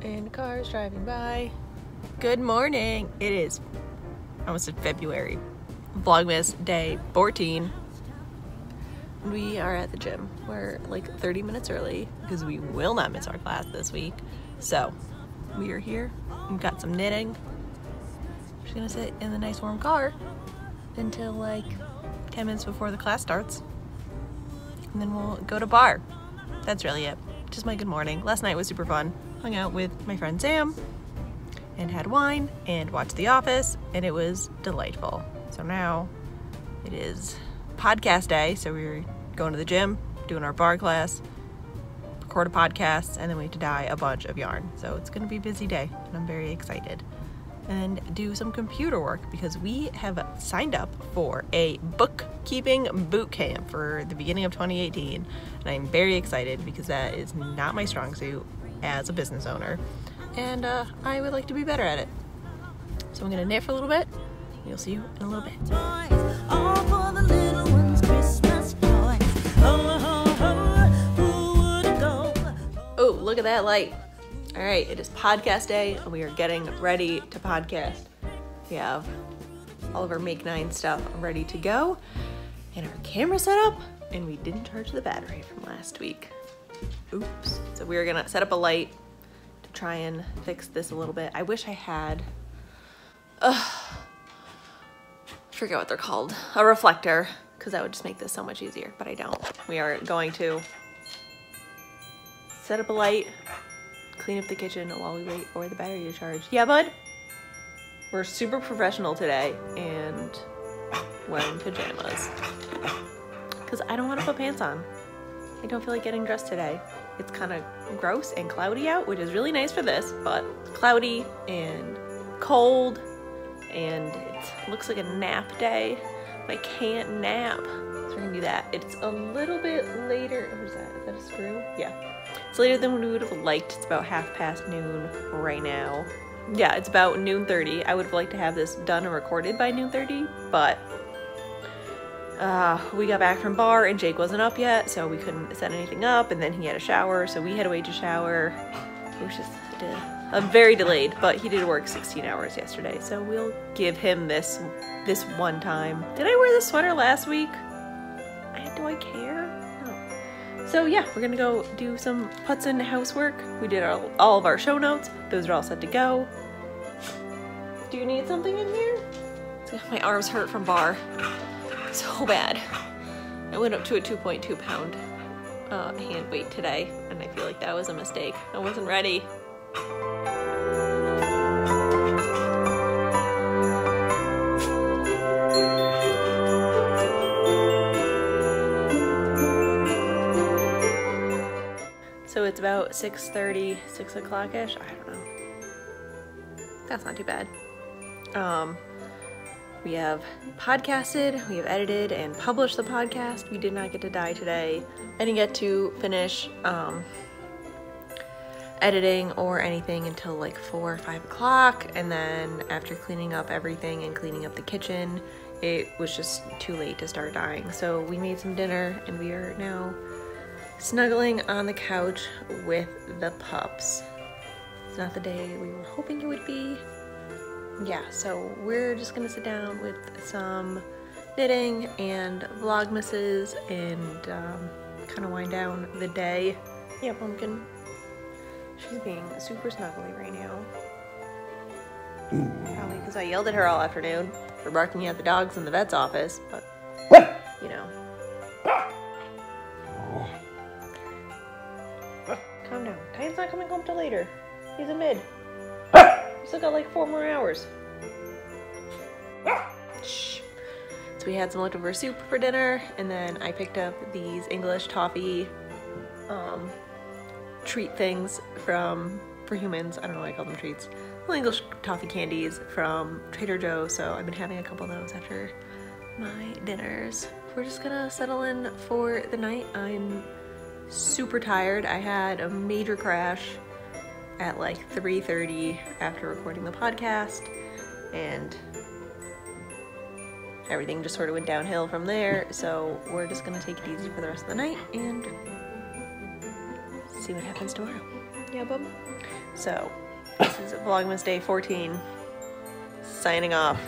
just driving by. Good morning. It is, almost February, Vlogmas day 14. We are at the gym. We're like 30 minutes early because we will not miss our class this week. So we are here. We've got some knitting. Just gonna sit in the nice warm car until like 10 minutes before the class starts. And then we'll go to barre. That's really it. Just my good morning. Last night was super fun. Hung out with my friend Sam and had wine and watched The Office and it was delightful. So now it is podcast day. So we're going to the gym, doing our barre class, record a podcast, and then we have to dye a bunch of yarn. So it's gonna be a busy day and I'm very excited and do some computer work because we have signed up for a bookkeeping boot camp for the beginning of 2018 and I'm very excited because that is not my strong suit as a business owner and uh, I would like to be better at it. So I'm gonna knit for a little bit. You'll see you in a little bit. Oh, look at that light. All right, it is podcast day, and we are getting ready to podcast. We have all of our Make 9 stuff ready to go, and our camera set up, and we didn't charge the battery from last week. Oops. So we are gonna set up a light to try and fix this a little bit. I wish I had, I forget what they're called, a reflector, because that would just make this so much easier, but I don't. We are going to set up a light, clean up the kitchen while we wait for the battery to charge. Yeah, bud? We're super professional today and wearing pajamas. Because I don't want to put pants on. I don't feel like getting dressed today. It's kind of gross and cloudy out, which is really nice for this, but cloudy and cold and it looks like a nap day. I can't nap. So we're gonna do that. It's a little bit later. Oh, Where's that? Is that a screw? Yeah. It's later than we would have liked. It's about half past noon right now. Yeah, it's about noon 30. I would have liked to have this done and recorded by noon 30, but uh, we got back from barre and Jake wasn't up yet, so we couldn't set anything up, and then he had a shower, so we had to wait to shower. It was just very delayed, but he did work 16 hours yesterday, so we'll give him this this one time. Did I wear this sweater last week? I, do I care? No. So yeah, we're gonna go do some putz and housework. We did all of our show notes. Those are all set to go. Do you need something in here? My arms hurt from barre so bad. I went up to a 2.2 pound uh, hand weight today, and I feel like that was a mistake. I wasn't ready. So it's about 6.30, 6 o'clock-ish, I don't know. That's not too bad. Um, we have podcasted, we have edited and published the podcast. We did not get to dye today. I didn't get to finish um, editing or anything until like 4 or 5 o'clock. And then after cleaning up everything and cleaning up the kitchen, it was just too late to start dyeing. So we made some dinner and we are now snuggling on the couch with the pups. It's not the day we were hoping it would be. Yeah, so we're just gonna sit down with some knitting and vlogmases and um, kind of wind down the day. Yeah, Pumpkin. She's being super snuggly right now. Probably because I yelled at her all afternoon for barking at the dogs in the vet's office, but you know. Calm down. Titan's not coming home till later. He's a mid. Still got like four more hours. Shh. So we had some leftover soup for dinner, and then I picked up these English toffee um, treat things from for humans. I don't know why I call them treats. Little English toffee candies from Trader Joe's. So I've been having a couple of those after my dinners. We're just gonna settle in for the night. I'm super tired. I had a major crash at like 3.30 after recording the podcast and everything just sort of went downhill from there. So we're just gonna take it easy for the rest of the night and see what happens tomorrow. Yeah, bub? So This is Vlogmas Day 14. Signing off.